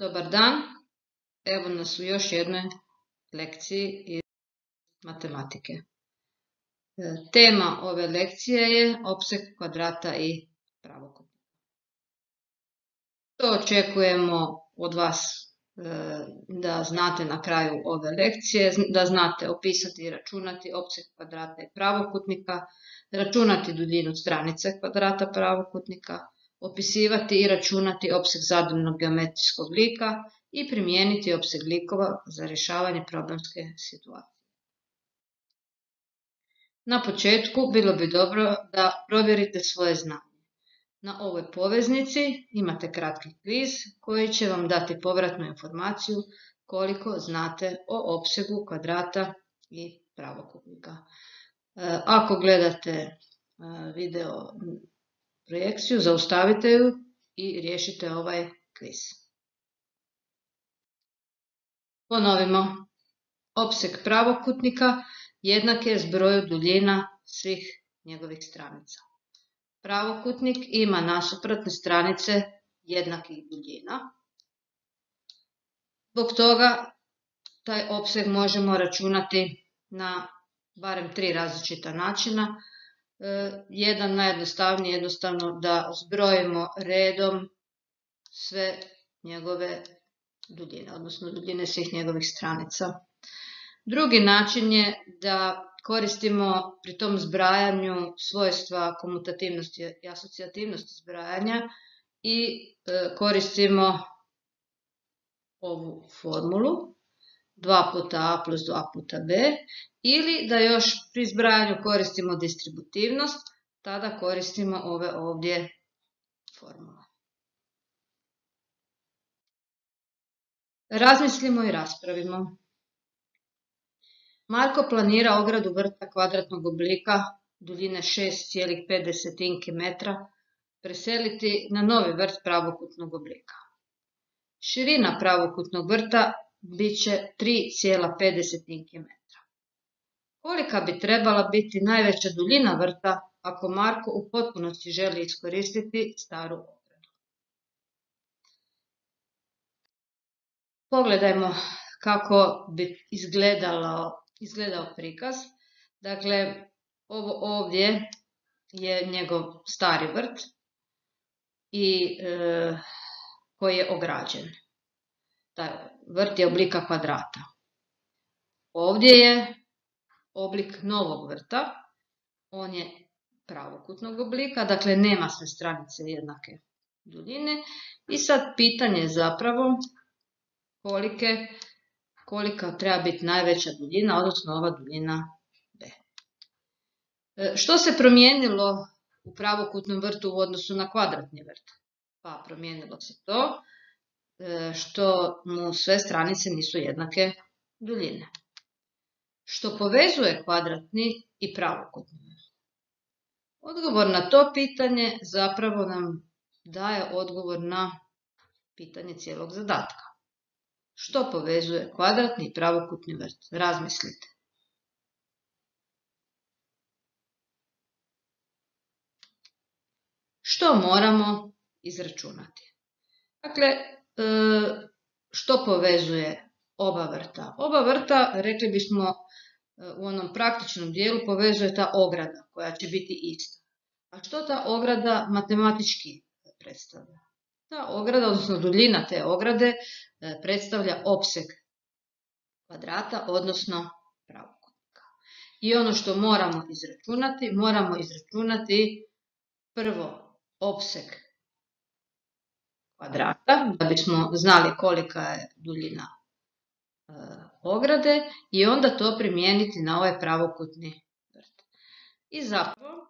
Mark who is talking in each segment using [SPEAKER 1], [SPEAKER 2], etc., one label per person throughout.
[SPEAKER 1] Dobar dan, evo nas u još jednoj lekciji iz matematike. E, tema ove lekcije je opseg kvadrata i pravokutnika. To očekujemo od vas e, da znate na kraju ove lekcije, da znate opisati i računati opseg kvadrata i pravokutnika, računati duljinu stranice kvadrata pravokutnika, opisivati i računati opseg zadanog geometrijskog lika i primijeniti opseg likova za rješavanje problemske situacije. Na početku bilo bi dobro da provjerite svoje znanje. Na ovoj poveznici imate kratki kviz koji će vam dati povratnu informaciju koliko znate o opsegu kvadrata i pravokutnika. E, ako gledate e, video projekciju, zaustavite ju i riješite ovaj kviz. Ponovimo. Opseg pravokutnika jednak je zbroju duljina svih njegovih stranica. Pravokutnik ima nasuprotne stranice jednakih duljina. Zbog toga taj opseg možemo računati na barem tri različita načina. E, jedan najjednostavniji jednostavno da zbrojimo redom sve njegove duljine, odnosno duljine svih njegovih stranica. Drugi način je da koristimo pri tom zbrajanju svojstva komutativnosti i asocijativnosti zbrajanja i e, koristimo ovu formulu 2 puta a plus 2 puta b ili da još pri zbrajanju koristimo distributivnost, tada koristimo ove ovdje formule. Razmislimo i raspravimo. Marko planira ogradu vrta kvadratnog oblika duljine 6,5 metra preseliti na novi vrt pravokutnog oblika. Širina pravokutnog vrta bit će 3,5 metra. Kolika bi trebala biti najveća duljina vrta ako Marko u potpunosti želi iskoristiti staru ogradu? Pogledajmo kako bi izgledao prikaz. Dakle, ovo ovdje je njegov stari vrt i e, koji je ograđen. Taj vrt je oblika kvadrata. Ovdje je oblik novog vrta. On je pravokutnog oblika, dakle nema sve stranice jednake duljine. I sad pitanje je zapravo kolike, kolika treba biti najveća duljina, odnosno ova duljina B. E, što se promijenilo u pravokutnom vrtu u odnosu na kvadratni vrt? Pa promijenilo se to što mu sve stranice nisu jednake duljine što povezuje kvadratni i pravokutni. Odgovor na to pitanje zapravo nam daje odgovor na pitanje cijelog zadatka. Što povezuje kvadratni i pravokutni vrt? Razmislite. Što moramo izračunati? Dakle, e, što povezuje oba vrta. Oba vrta, rekli bismo e, u onom praktičnom dijelu, povezuje ta ograda koja će biti ista. A što ta ograda matematički predstavlja? Ta ograda, odnosno duljina te ograde, e, predstavlja opseg kvadrata, odnosno pravokutnika. I ono što moramo izračunati, moramo izračunati prvo opseg kvadrata, da bismo znali kolika je duljina ograde i onda to primijeniti na ovaj pravokutni vrt. I zapravo,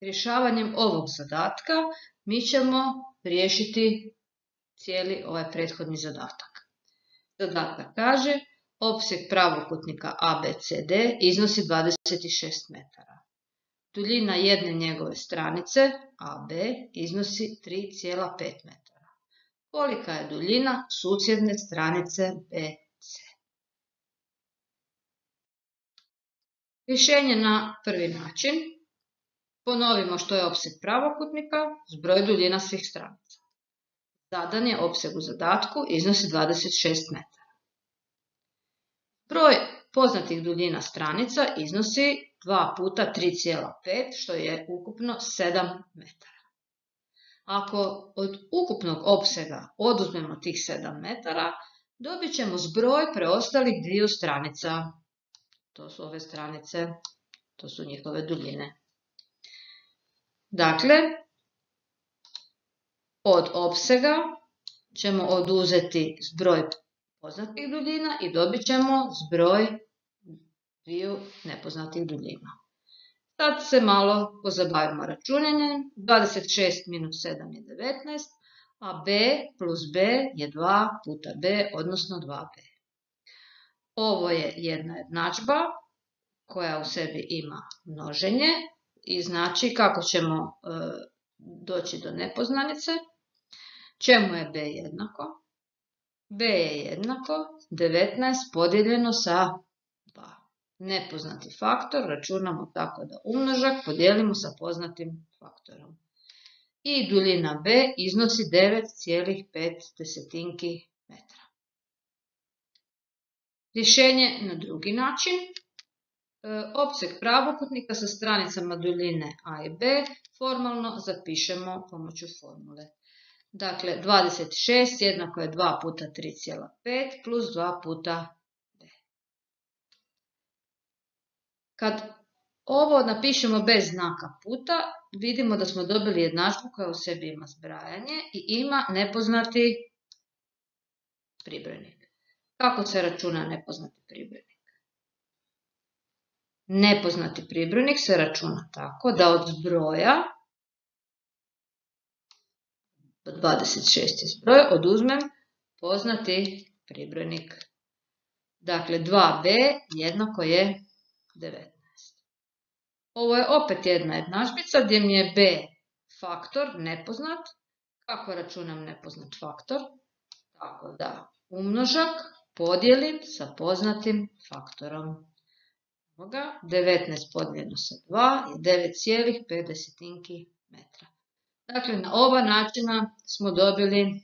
[SPEAKER 1] rješavanjem ovog zadatka mi ćemo riješiti cijeli ovaj prethodni zadatak. Zadatak kaže opseg pravokutnika ABCD iznosi 26 metara. Duljina jedne njegove stranice AB iznosi 3,5 metara. Kolika je duljina susjedne stranice B Rješenje na prvi način. Ponovimo što je opseg pravokutnika, zbroj duljina svih stranica. Zadan je opseg u zadatku iznosi 26 metara. Broj poznatih duljina stranica iznosi 2 puta 3,5 što je ukupno 7 metara. Ako od ukupnog opsega oduzmemo tih 7 metara, dobit ćemo zbroj preostalih dviju stranica. To su ove stranice, to su njihove duljine. Dakle, od opsega ćemo oduzeti zbroj poznatih duljina i dobit ćemo zbroj dviju nepoznatih duljina. Sad se malo pozabavimo računanjem. 26 minus 7 je 19, a b plus b je 2 puta b, odnosno 2b. Ovo je jedna jednadžba koja u sebi ima množenje i znači kako ćemo e, doći do nepoznanice. Čemu je b jednako? b je jednako 19 podijeljeno sa 2. Nepoznati faktor računamo tako da umnožak podijelimo sa poznatim faktorom. I duljina b iznosi 9,5 desetinki metra. Rješenje na drugi način. E, opseg pravokutnika sa stranicama duljine a i b formalno zapišemo pomoću formule. Dakle, 26 jednako je 2 puta 3,5 plus 2 puta b. Kad ovo napišemo bez znaka puta, vidimo da smo dobili jednaštvo koja u sebi ima zbrajanje i ima nepoznati pribrojnik. Kako se računa nepoznati pribrojnik? Nepoznati pribrojnik se računa tako da od zbroja 26 je zbroj, oduzmem poznati pribrojnik. Dakle, 2b jednako je 19. Ovo je opet jedna jednažbica gdje mi je b faktor nepoznat. Kako računam nepoznat faktor? Tako da umnožak podijelim sa poznatim faktorom. 19 podijeljeno sa 2 je 9,5 metra. Dakle, na ova načina smo dobili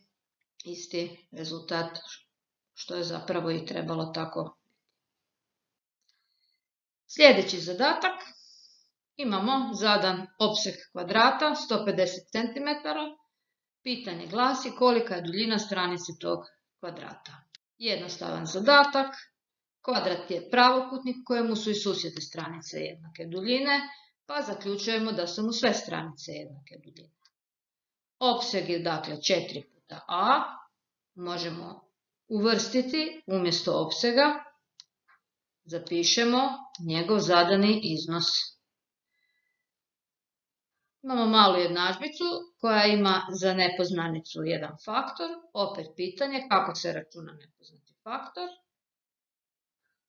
[SPEAKER 1] isti rezultat što je zapravo i trebalo tako. Sljedeći zadatak. Imamo zadan opseg kvadrata 150 cm. Pitanje glasi kolika je duljina stranice tog kvadrata. Jednostavan zadatak. Kvadrat je pravokutnik kojemu su i susjedne stranice jednake duljine, pa zaključujemo da su mu sve stranice jednake duljine. Opseg je dakle 4 puta a. Možemo uvrstiti umjesto opsega. Zapišemo njegov zadani iznos. Imamo malu jednadžbicu koja ima za nepoznanicu jedan faktor. Opet pitanje kako se računa nepoznati faktor.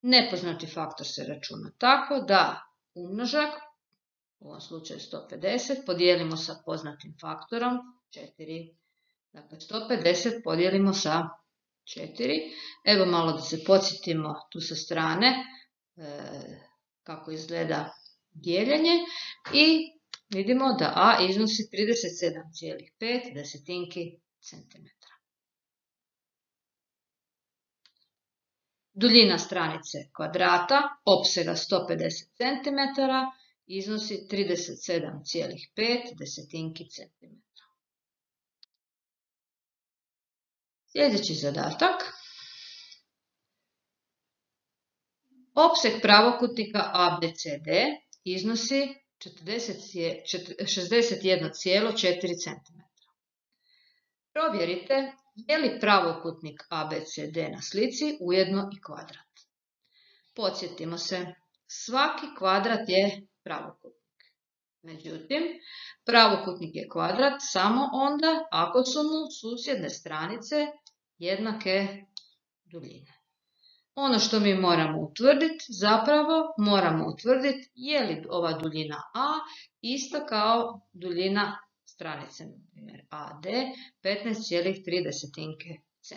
[SPEAKER 1] Nepoznati faktor se računa tako da umnožak, u ovom slučaju 150, podijelimo sa poznatim faktorom 4. Dakle, 150 podijelimo sa 4. Evo malo da se podsjetimo tu sa strane e, kako izgleda dijeljenje i vidimo da A iznosi 37,5 desetinki centimetra. Duljina stranice kvadrata opsega 150 cm iznosi 37,5 desetinki centimetra. Sljedeći zadatak. Opseg pravokutnika ABCD iznosi 61,4 cm. Provjerite je li pravokutnik ABCD na slici ujedno i kvadrat. Podsjetimo se, svaki kvadrat je pravokutnik. Međutim, pravokutnik je kvadrat samo onda ako su mu susjedne stranice jednake duljine. Ono što mi moramo utvrditi, zapravo moramo utvrditi je li ova duljina A ista kao duljina stranice, na primjer AD, 15,3 cm.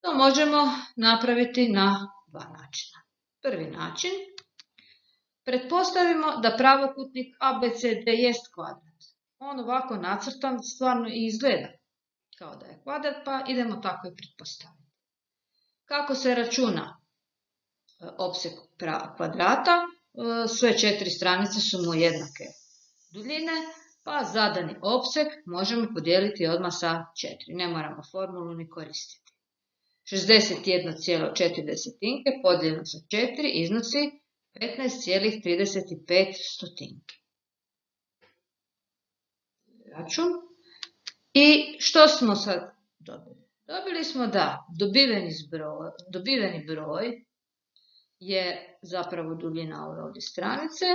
[SPEAKER 1] To možemo napraviti na dva načina. Prvi način, pretpostavimo da pravokutnik ABCD jest kvadrat. on ovako nacrtan stvarno i izgleda kao da je kvadrat, pa idemo tako i pretpostaviti. Kako se računa e, opseg kvadrata? E, sve četiri stranice su mu jednake duljine, pa zadani opseg možemo podijeliti odmah sa 4. Ne moramo formulu ni koristiti. 61,4 podijeljeno sa 4 iznosi 15,35 stotinke. Račun. I što smo sad dobili? Dobili smo da dobiveni broj, dobiveni broj je zapravo duljina ove ovdje stranice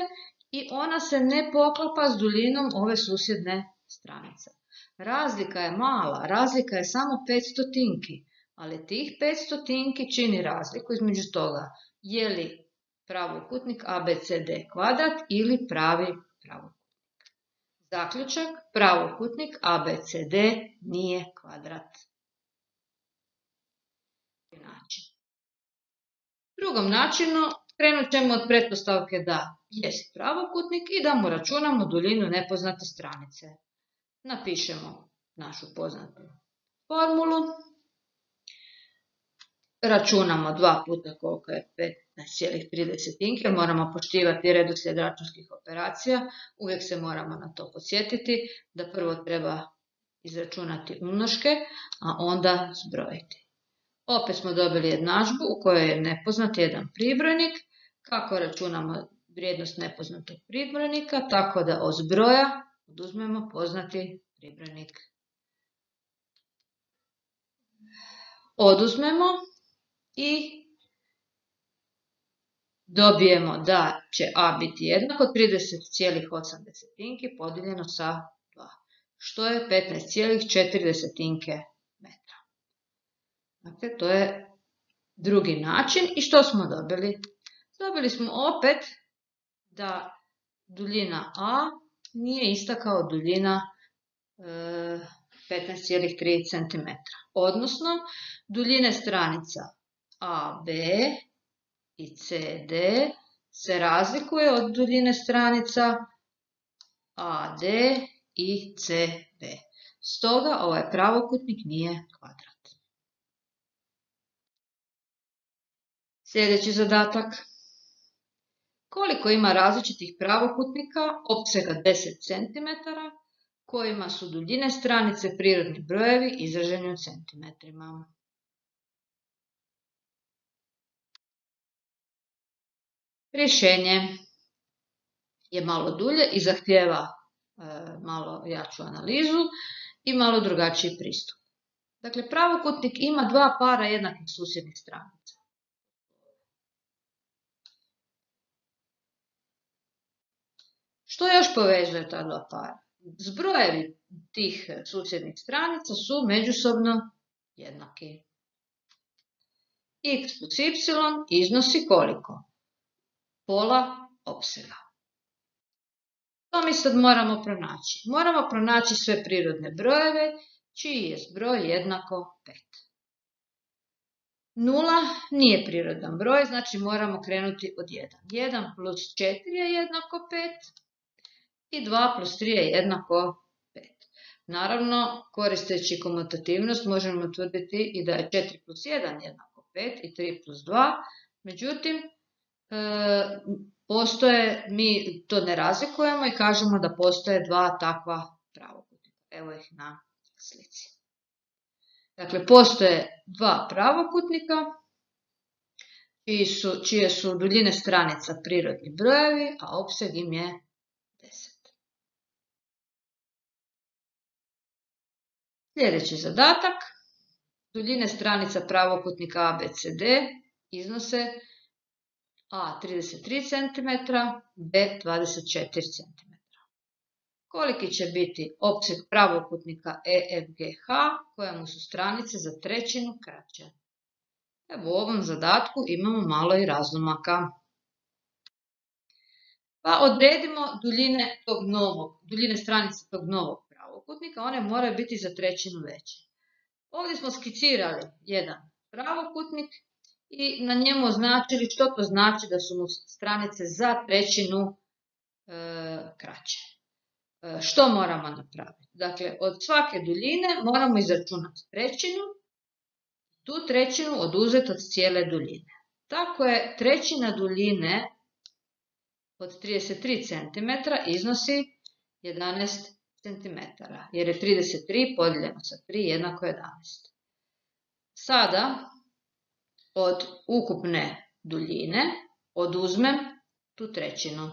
[SPEAKER 1] i ona se ne poklapa s duljinom ove susjedne stranice. Razlika je mala, razlika je samo 5 stotinki, ali tih 5 stotinki čini razliku između toga je li pravokutnik ABCD kvadrat ili pravi pravokutnik. Zaključak, pravokutnik ABCD nije kvadrat. Drugom načinu krenut ćemo od pretpostavke da jest pravokutnik i da mu računamo duljinu nepoznate stranice. Napišemo našu poznatu formulu računamo dva puta koliko je 15,30, moramo poštivati redoslijed računskih operacija, uvijek se moramo na to podsjetiti, da prvo treba izračunati umnoške, a onda zbrojiti. Opet smo dobili jednadžbu u kojoj je nepoznat jedan pribrojnik, kako računamo vrijednost nepoznatog pribrojnika, tako da od zbroja oduzmemo poznati pribrojnik. Oduzmemo i dobijemo da će a biti jednako 30,8 podijeljeno sa 2, što je 15,4 metra. Dakle, to je drugi način. I što smo dobili? Dobili smo opet da duljina A nije ista kao duljina 15,3 e, cm. Odnosno, duljine stranica AB i CD se razlikuje od duljine stranica AD i CB. Stoga ovaj pravokutnik nije kvadrat. Sljedeći zadatak. Koliko ima različitih pravokutnika opsega 10 cm kojima su duljine stranice prirodni brojevi izraženi u centimetrima. Rješenje je malo dulje i zahtjeva e, malo jaču analizu i malo drugačiji pristup. Dakle, pravokutnik ima dva para jednakih susjednih stranica. Što još povezuje ta dva para? Zbrojevi tih susjednih stranica su međusobno jednaki. x plus y iznosi koliko? Pola opsega. To mi sad moramo pronaći. Moramo pronaći sve prirodne brojeve, čiji je zbroj jednako 5. Nula nije prirodan broj, znači moramo krenuti od 1. 1 plus 4 je jednako 5 i 2 plus 3 je jednako 5. Naravno, koristeći komutativnost možemo utvrditi i da je 4 plus 1 jednako 5 i 3 plus 2. Međutim, postoje, mi to ne razlikujemo i kažemo da postoje dva takva pravokutnika. Evo ih na slici. Dakle, postoje dva pravokutnika čije su duljine stranica prirodni brojevi, a opseg im je 10. Sljedeći zadatak. Duljine stranica pravokutnika ABCD iznose a 33 cm, B 24 cm. Koliki će biti opseg pravokutnika EFGH kojemu su stranice za trećinu kraće? Evo u ovom zadatku imamo malo i razlomaka. Pa odredimo duljine, tog novog, duljine stranice tog novog pravokutnika, one moraju biti za trećinu veće. Ovdje smo skicirali jedan pravokutnik i na njemu označili što to znači da su mu stranice za trećinu e, kraće. e, što moramo napraviti? Dakle, od svake duljine moramo izračunati trećinu, tu trećinu oduzeti od cijele duljine. Tako je trećina duljine od 33 cm iznosi 11 cm, jer je 33 podijeljeno sa 3 jednako 11. Sada od ukupne duljine oduzmem tu trećinu.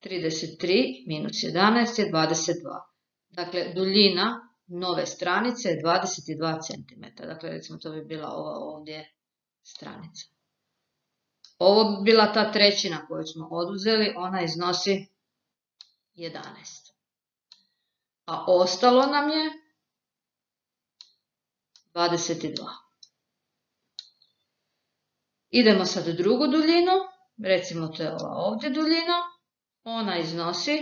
[SPEAKER 1] 33 minus 11 je 22. Dakle, duljina nove stranice je 22 cm. Dakle, recimo to bi bila ova ovdje stranica. Ovo bi bila ta trećina koju smo oduzeli, ona iznosi 11. A ostalo nam je 22. Idemo sad drugu duljinu, recimo to je ova ovdje duljina, ona iznosi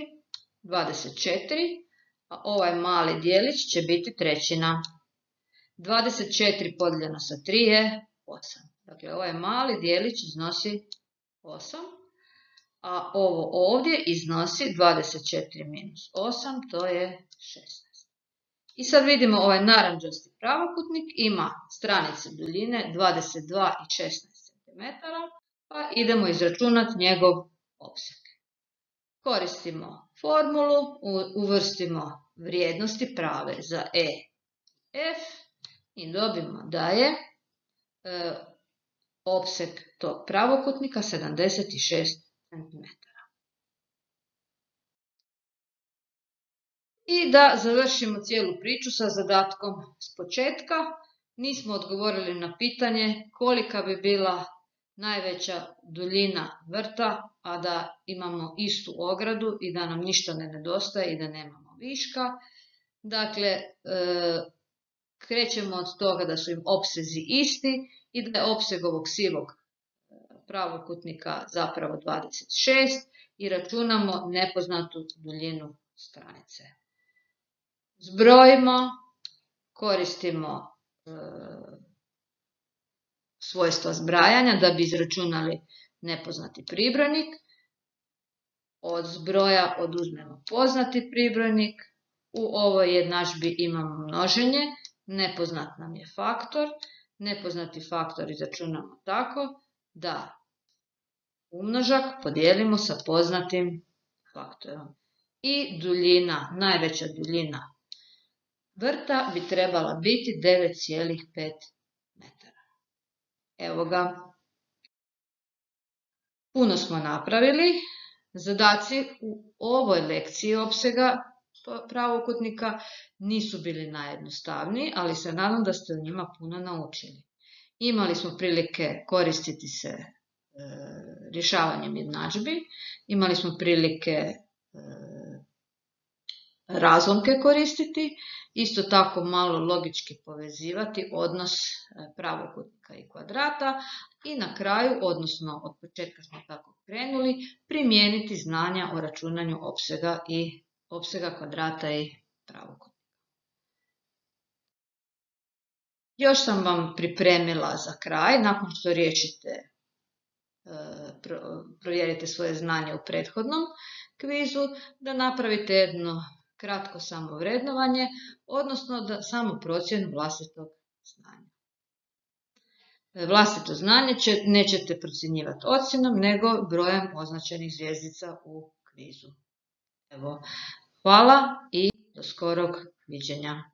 [SPEAKER 1] 24, a ovaj mali dijelić će biti trećina. 24 podijeljeno sa 3 je 8. Dakle, ovaj mali dijelić iznosi 8, a ovo ovdje iznosi 24 minus 8, to je 16. I sad vidimo ovaj naranđasti pravokutnik ima stranice duljine 22 i 16 cm, pa idemo izračunati njegov opseg. Koristimo formulu, uvrstimo vrijednosti prave za E, F i dobimo da je e, opseg tog pravokutnika 76 cm. I da završimo cijelu priču sa zadatkom s početka. Nismo odgovorili na pitanje kolika bi bila najveća duljina vrta, a da imamo istu ogradu i da nam ništa ne nedostaje i da nemamo viška. Dakle, e, krećemo od toga da su im opsezi isti i da je opseg ovog sivog e, pravokutnika zapravo 26 i računamo nepoznatu duljinu stranice. Zbrojimo, koristimo e, svojstva zbrajanja da bi izračunali nepoznati pribrojnik. Od zbroja oduzmemo poznati pribrojnik. U ovoj jednadžbi imamo množenje. Nepoznat nam je faktor. Nepoznati faktor izračunamo tako da umnožak podijelimo sa poznatim faktorom. I duljina, najveća duljina vrta bi trebala biti 9,5 metara. Evo ga. Puno smo napravili. Zadaci u ovoj lekciji opsega pravokutnika nisu bili najjednostavniji, ali se nadam da ste u njima puno naučili. Imali smo prilike koristiti se e, rješavanjem jednadžbi, imali smo prilike e, razlomke koristiti, isto tako malo logički povezivati odnos e, pravokutnika i kvadrata i na kraju, odnosno od početka smo tako krenuli, primijeniti znanja o računanju opsega i opsega kvadrata i pravokutnika. Još sam vam pripremila za kraj, nakon što riješite, e, provjerite svoje znanje u prethodnom kvizu, da napravite jedno kratko samovrednovanje, odnosno da samo procjenu vlastitog znanja. E, vlastito znanje nećete procjenjivati ocjenom, nego brojem označenih zvijezdica u kvizu. Evo, hvala i do skorog viđenja.